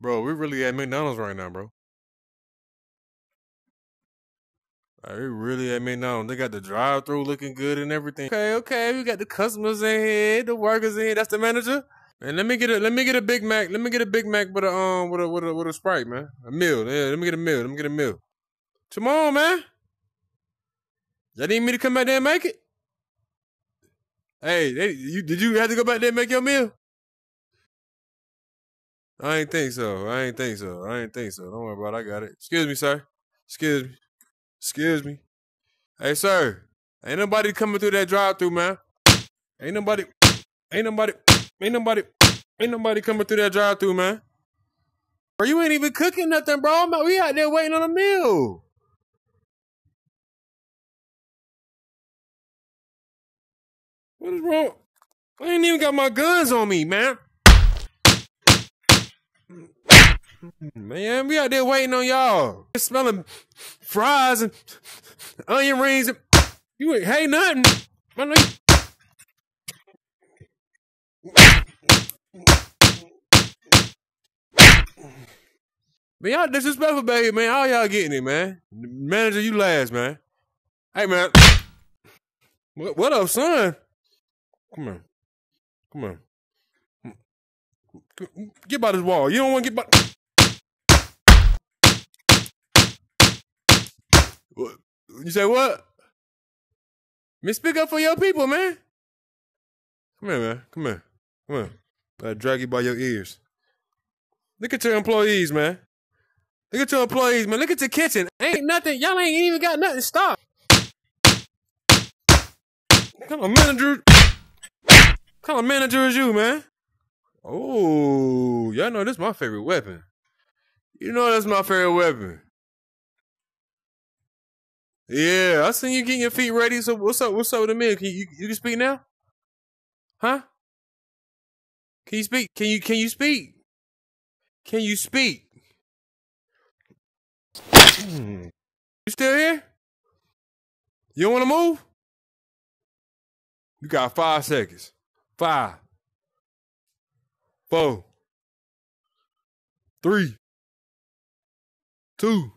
Bro, we really at McDonald's right now, bro. Like, we really at McDonald's. They got the drive through looking good and everything. Okay, okay, we got the customers in here, the workers in here. That's the manager. And let me get a let me get a Big Mac. Let me get a Big Mac with a um with a with a with a Sprite, man. A meal. Yeah, let me get a meal. Let me get a meal. On, man. Y'all need me to come back there and make it? Hey, they, you did you have to go back there and make your meal? I ain't think so. I ain't think so. I ain't think so. Don't worry about it. I got it. Excuse me, sir. Excuse me. Excuse me. Hey, sir. Ain't nobody coming through that drive through, man. Ain't nobody. Ain't nobody. Ain't nobody. Ain't nobody coming through that drive through, man. Bro, you ain't even cooking nothing, bro. We out there waiting on a meal. What is wrong? I ain't even got my guns on me, man. Man, we out there waiting on y'all. Smelling fries and onion rings. And you ain't hey nothing. I know Man, y'all disrespectful, baby, man. All y'all getting it, man. Manager, you last, man. Hey, man. What, what up, son? Come on. Come on. Get by this wall. You don't want to get by. What? You say what? Man, speak up for your people, man. Come here, man. Come here. Come here. I drag you by your ears. Look at your employees, man. Look at your employees, man. Look at your kitchen. Ain't nothing. Y'all ain't even got nothing. To stop. Come on, manager. What kind of manager is you, man? Oh, y'all know this my favorite weapon. You know that's my favorite weapon. Yeah, I seen you getting your feet ready. So what's up? What's up with the man? Can you you can speak now? Huh? Can you speak? Can you can you speak? Can you speak? you still here? You don't want to move? You got five seconds. Five. Four. Three. Two.